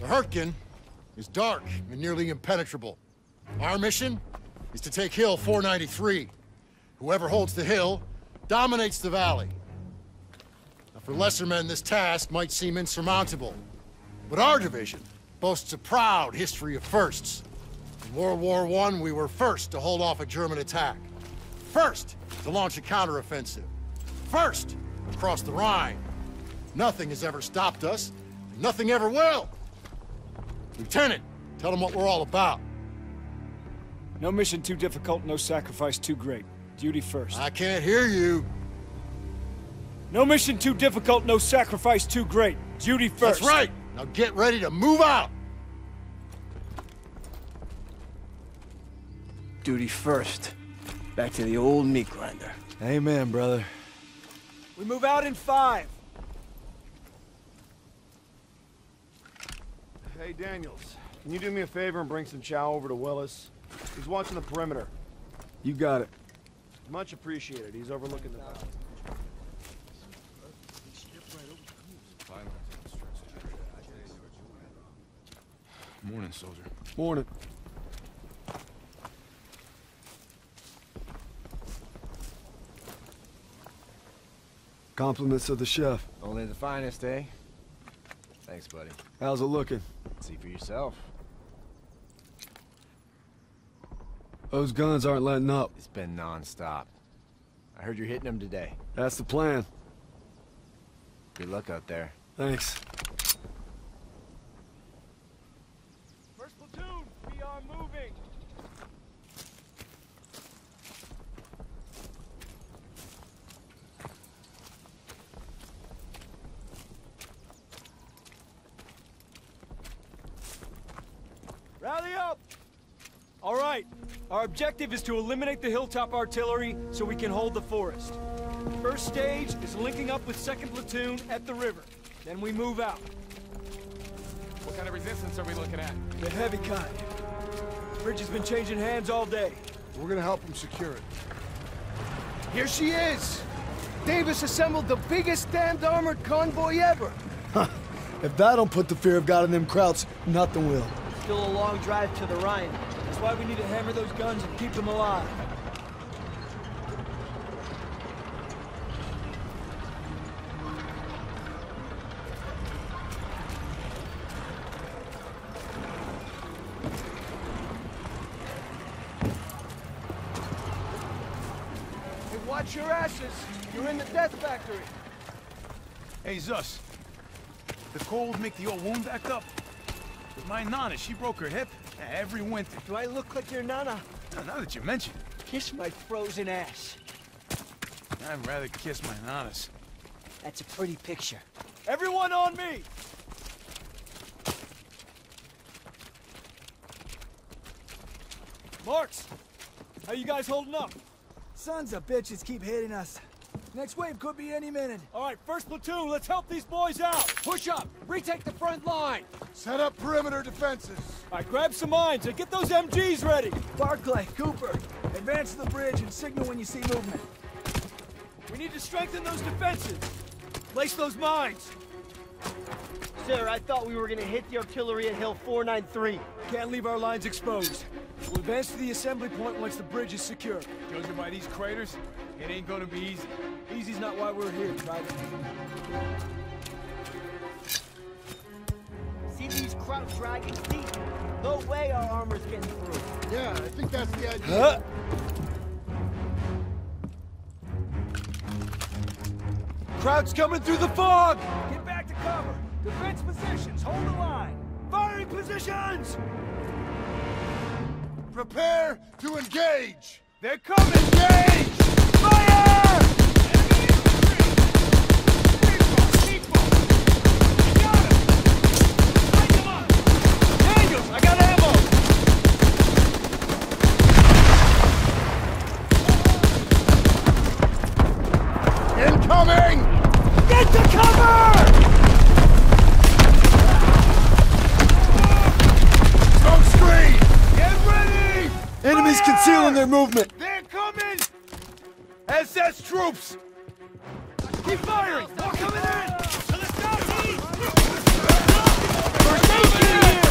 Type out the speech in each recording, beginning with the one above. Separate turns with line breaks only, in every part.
The Hurtgen is dark and nearly impenetrable. Our mission is to take Hill 493. Whoever holds the hill dominates the valley. Now, for lesser men, this task might seem insurmountable. But our division boasts a proud history of firsts. In World War I, we were first to hold off a German attack. First to launch a counteroffensive. First across the Rhine. Nothing has ever stopped us, and nothing ever will. Lieutenant, tell them what we're all about.
No mission too difficult, no sacrifice too great. Duty first.
I can't hear you.
No mission too difficult, no sacrifice too great. Duty first.
That's right. Now get ready to move out.
Duty first. Back to the old meat grinder.
Amen, brother. We move out in five.
Hey, Daniels. Can you do me a favor and bring some chow over to Willis? He's watching the perimeter.
You got it.
Much appreciated. He's overlooking the valley.
Morning, soldier.
Morning.
Compliments of the chef.
Only the finest, eh? Thanks, buddy.
How's it looking?
See for yourself.
Those guns aren't letting up.
It's been non-stop. I heard you're hitting them today.
That's the plan.
Good luck out there.
Thanks.
Rally up! All right, our objective is to eliminate the hilltop artillery so we can hold the forest. First stage is linking up with second platoon at the river. Then we move out.
What kind of resistance are we looking at?
The heavy kind. Bridge has been changing hands all day.
We're gonna help him secure it. Here she is! Davis assembled the biggest damned armored convoy ever!
If that don't put the fear of God in them Krauts, nothing will.
Still a long drive to the Rhine.
That's why we need to hammer those guns and keep them alive.
Hey, watch your asses! You're in the death factory!
Hey, Zus. The cold make the old wound act up. But my Nana, she broke her hip every winter.
Do I look like your nana?
Now, now that you mention it,
Kiss my frozen ass.
I'd rather kiss my Nanas.
That's a pretty picture.
Everyone on me! Marks! How you guys holding up?
Sons of bitches keep hitting us. Next wave could be any minute.
All right, first platoon, let's help these boys out. Push up, retake the front line.
Set up perimeter defenses!
All right, grab some mines and get those MGs ready.
Barclay, Cooper, advance to the bridge and signal when you see movement.
We need to strengthen those defenses. Place those mines.
Sir, I thought we were gonna hit the artillery at Hill 493.
Can't leave our lines exposed. We'll advance to the assembly point once the bridge is secure.
Judging by these craters, it ain't gonna be easy.
Easy's not why we're here, Private.
See these Kraut? No way our armor's getting through.
Yeah, I think that's the idea.
Huh? Crowd's coming through the fog! Get back to cover! Defense positions, hold the line! Firing positions!
Prepare to engage!
They're coming!
Engage!
their movement!
They're coming! SS troops!
Keep firing! They're coming in!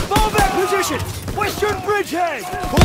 Fall back
position! Western Bridgehead!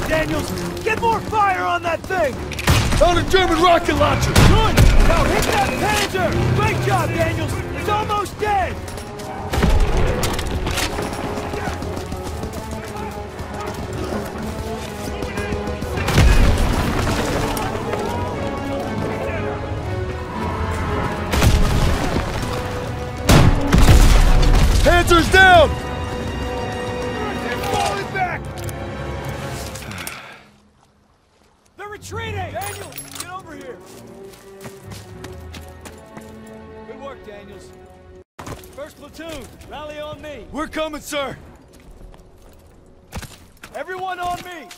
Daniels! Get more fire on that thing! On a German rocket launcher! Good! Now hit that Panzer! Great job, Daniels! It's almost dead! Panzer's down! We're coming, sir! Everyone on me!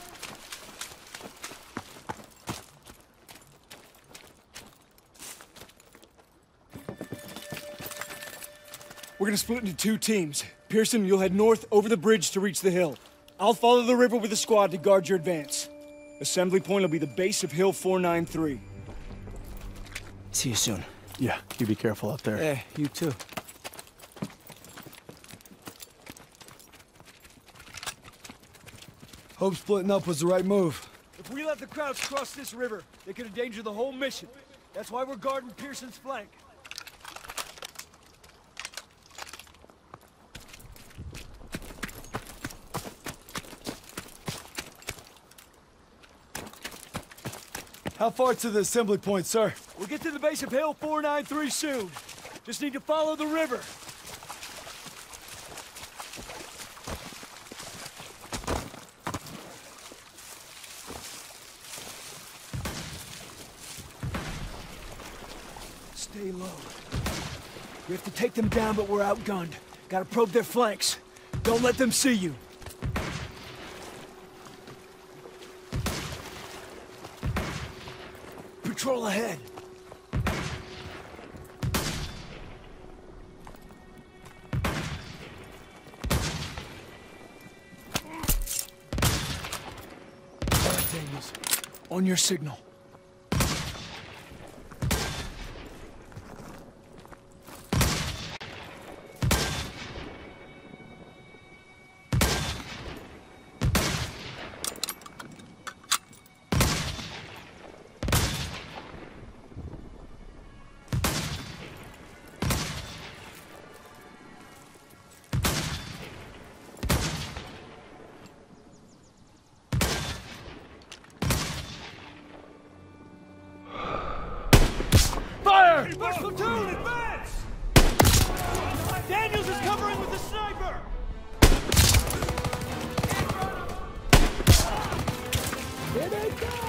We're gonna split into two teams. Pierson, you'll head north over the bridge to reach the hill. I'll follow the river with a squad to guard your advance. Assembly point will be the base of Hill 493.
See you soon.
Yeah, you be careful out there.
Hey, you too. Hope splitting up was the right move.
If we let the Krauts cross this river, they could endanger the whole mission. That's why we're guarding Pierson's flank.
How far to the assembly point, sir?
We'll get to the base of Hill 493 soon. Just need to follow the river. Stay low. We have to take them down, but we're outgunned. Gotta probe their flanks. Don't let them see you. Patrol ahead. On your signal. Here they come!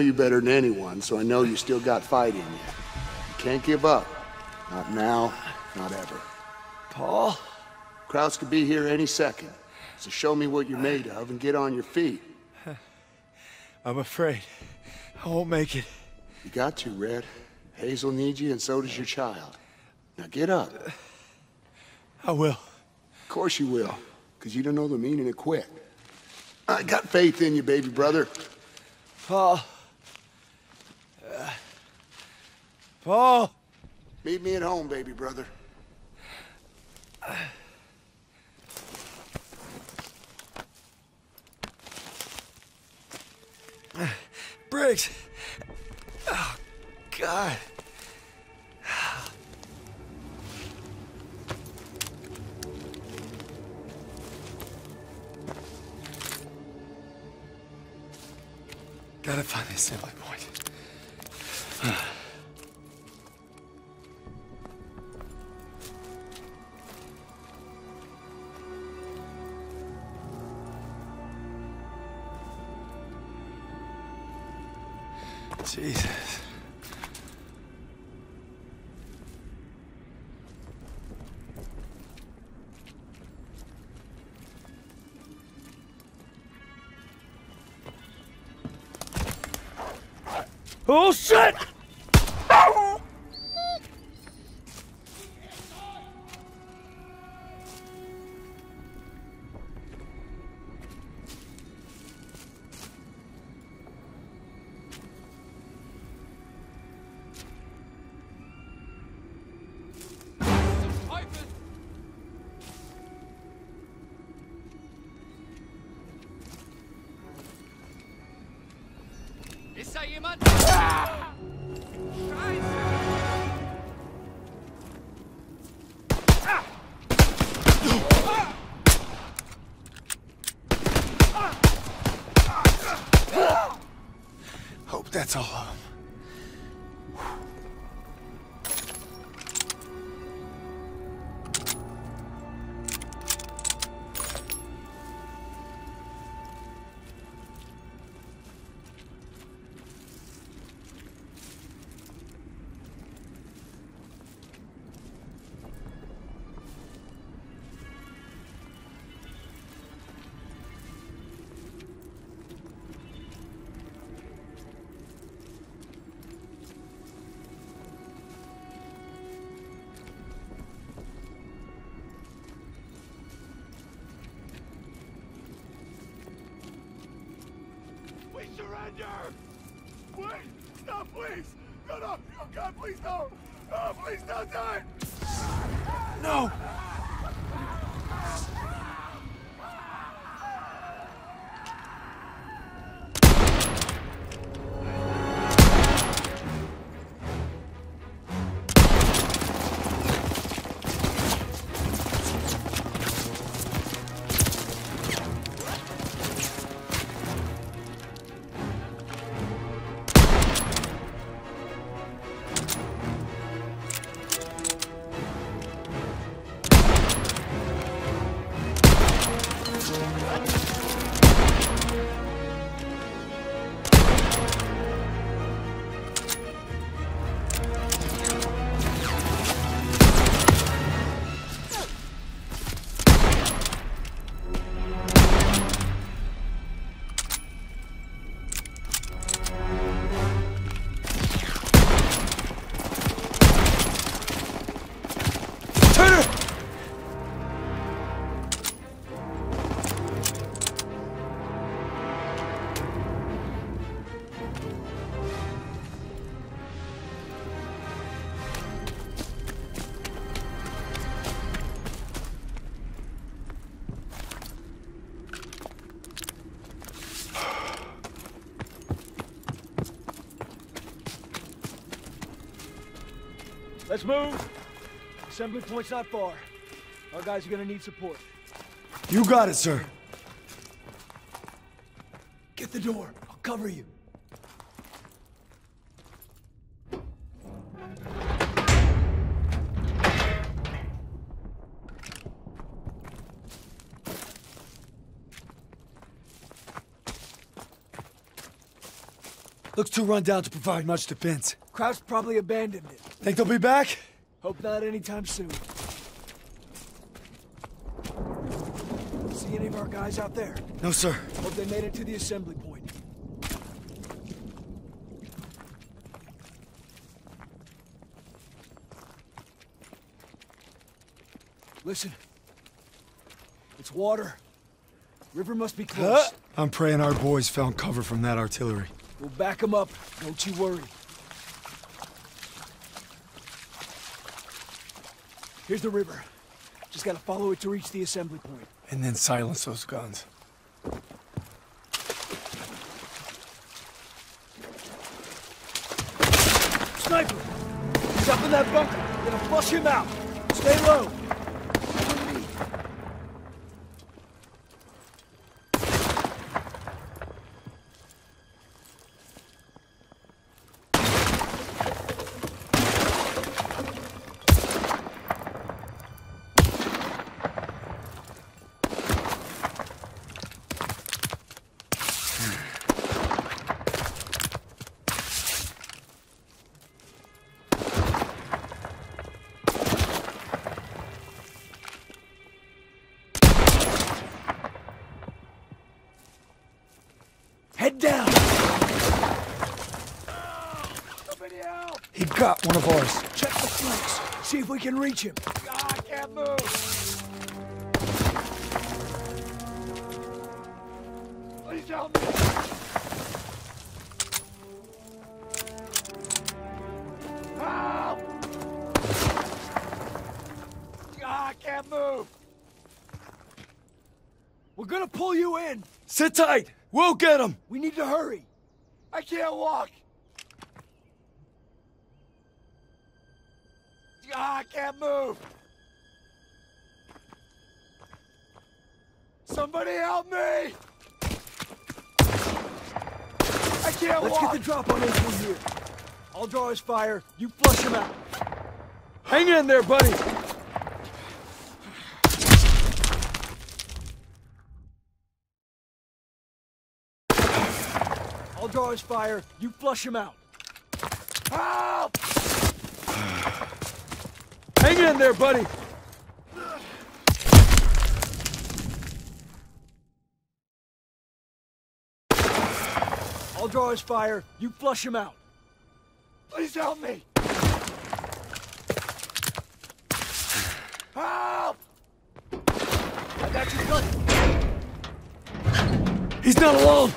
You better than anyone, so I know you still got fight in you. You can't give up. Not now, not ever.
Paul?
Krauts could be here any second. So show me what you're made of and get on your feet.
I'm afraid I won't make it.
You got to, Red. Hazel needs you, and so does your child. Now get up.
I will.
Of course you will, because you don't know the meaning of quit. I got faith in you, baby brother.
Paul. Uh, Paul!
Meet me at home, baby brother.
Briggs! Oh, God. Gotta find the assembly point.
Oh, shit!
Surrender! Wait! Stop, please! No, no! Oh, God, please, no! No, please, no time!
No!
Let's move. Assembly point's not far. Our guys are gonna need support.
You got it, sir.
Get the door. I'll cover you.
Looks too run down to provide much defense.
Kraut's probably abandoned it.
Think they'll be back?
Hope not anytime soon. See any of our guys out there?
No, sir.
Hope they made it to the assembly point. Listen. It's water. River must be close.
I'm praying our boys found cover from that artillery.
We'll back them up. Don't you worry. Here's the river. Just gotta follow it to reach the assembly point.
And then silence those guns.
Sniper! He's up in that bunker. Gonna flush him out. Stay low.
Got one of ours.
Check the flanks. See if we can reach him.
Ah, I can't move. Please help me. Help! Ah, I can't move.
We're gonna pull you in.
Sit tight. We'll get him.
We need to hurry.
I can't walk. Ah, I can't move. Somebody help me! I can't
Let's
walk.
get the drop on this one here. I'll draw his fire. You flush him out.
Hang in there, buddy.
I'll draw his fire. You flush him out.
Help!
Hang in there, buddy.
I'll draw his fire. You flush him out.
Please help me! Help!
I got you covered.
He's not alone.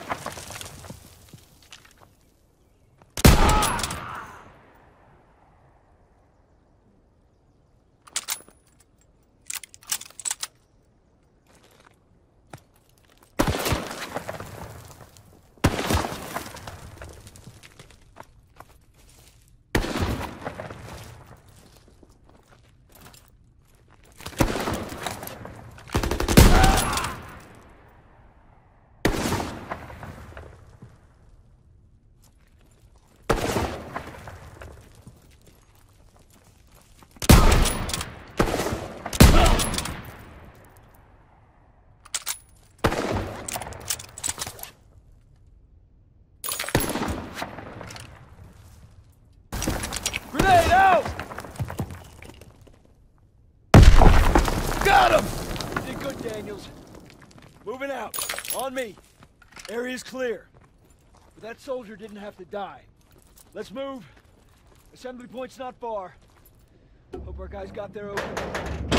Grenade out!
Got him.
You did good, Daniels. Moving out. Me. Area's clear. But that soldier didn't have to die. Let's move. Assembly point's not far. Hope our guys got there okay.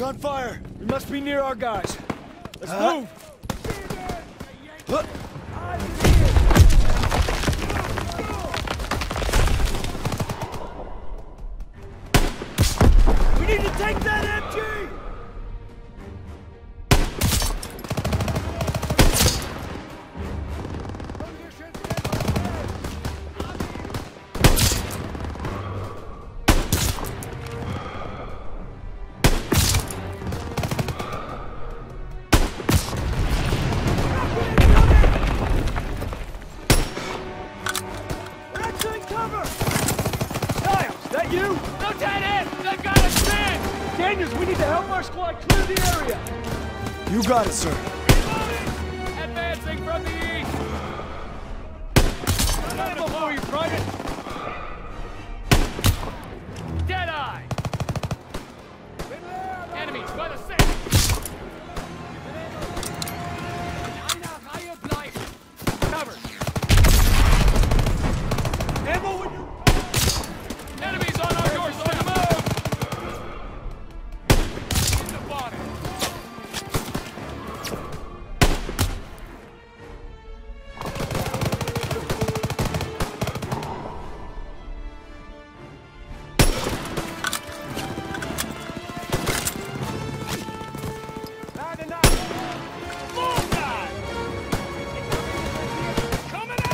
Gunfire! We must be near our guys. Let's move! We our squad clear the area!
You got it, sir.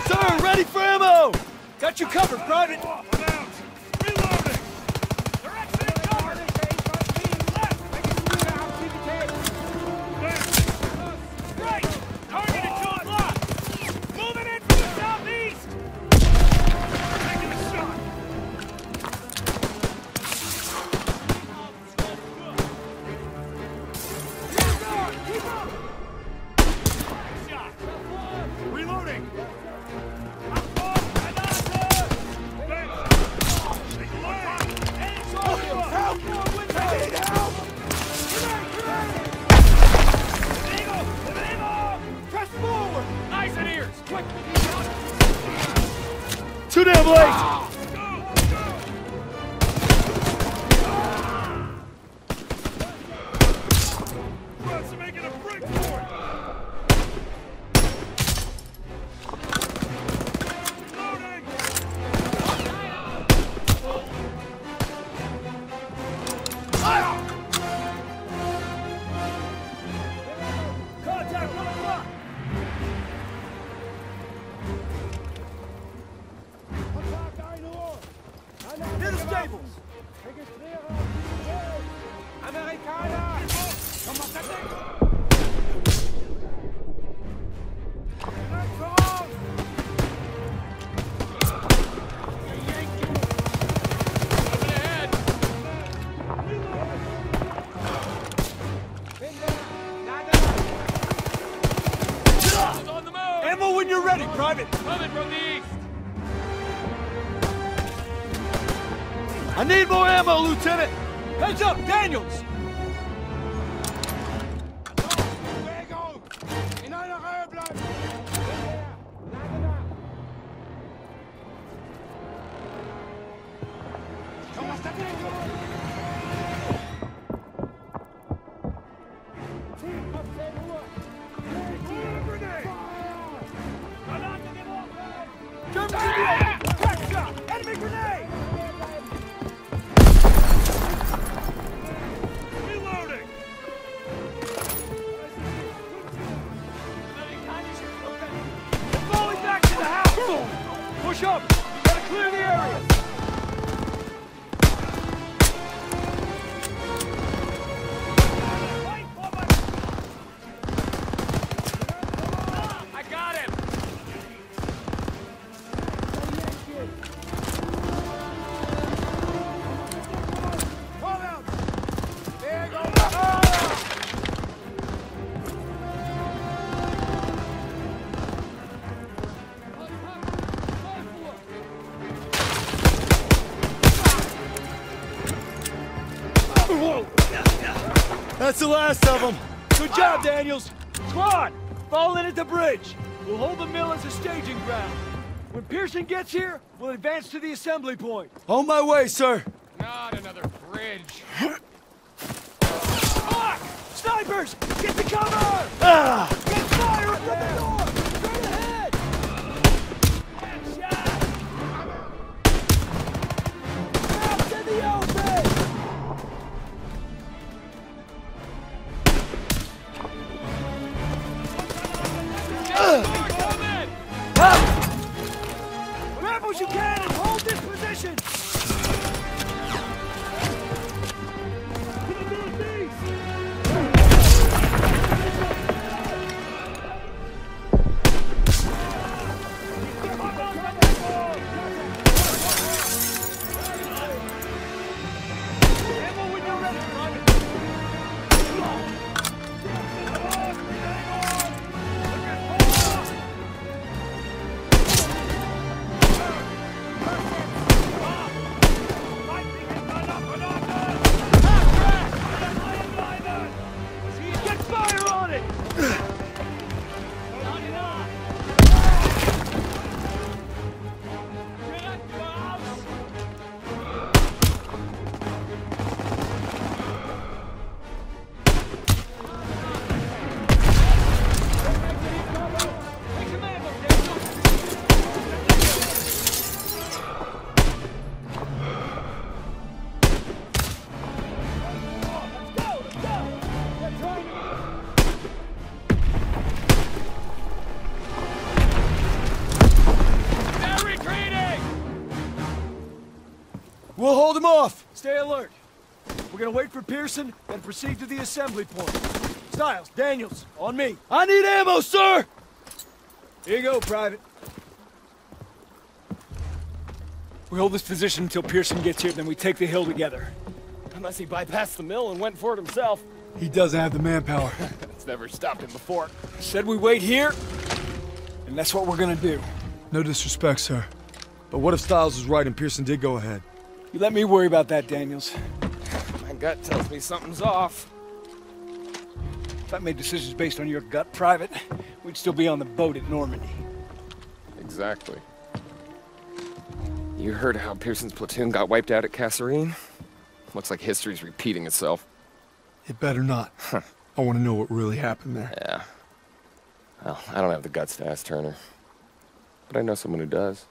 Sir, ready for ammo! Got you covered, Private!
That's the last of them.
Good job, Daniels! Squad, fall in at the bridge. We'll hold the mill as a staging ground. When Pierson gets here, we'll advance to the assembly point.
On my way, sir.
Not another bridge. Fuck! Snipers! Get to cover!
Ah!
Get fire from the door! We're gonna wait for Pierson, then proceed to the assembly point. Styles, Daniels, on me. I need ammo, sir! Here you go, Private. We hold this position until Pierson gets here, then we take the hill together.
Unless he bypassed the mill and went for it himself.
He doesn't have the manpower.
It's never stopped him before.
Said we wait here, and that's what we're gonna do.
No disrespect, sir. But what if Styles was right and Pierson did go ahead?
You let me worry about that, Daniels.
My gut tells me something's off.
If I made decisions based on your gut, Private, we'd still be on the boat at Normandy.
Exactly. You heard how Pierson's platoon got wiped out at Kasserine? Looks like history's repeating itself.
It better not. I want to know what really happened there.
Yeah. Well, I don't have the guts to ask Turner. But I know someone who does.